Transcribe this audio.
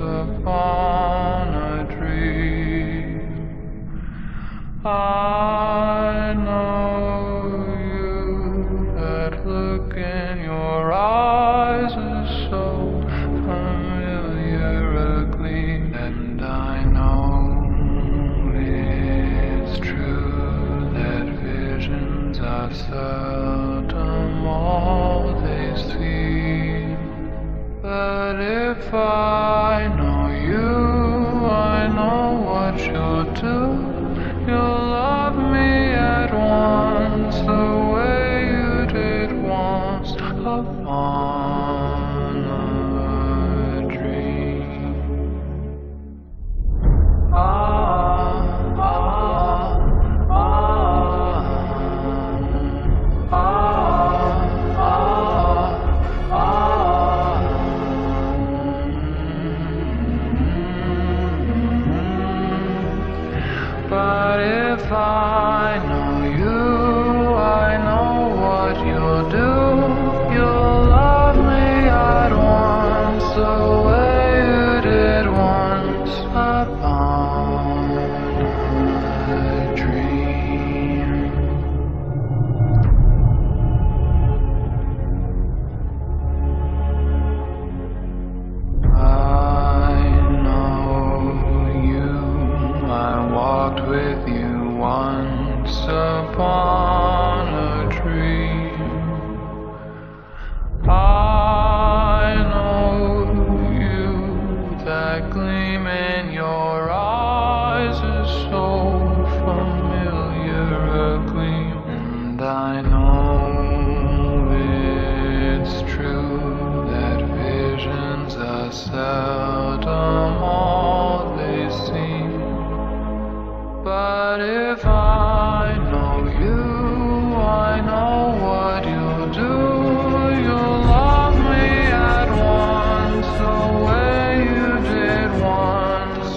upon a tree. I know you, that look in your eyes is so familiar a gleam, and I know it's true that visions are seldom all they seem. But if I if I know you, I know it's true that visions are seldom all they seem. But if I know you, I know what you'll do. You'll love me at once the way you did once.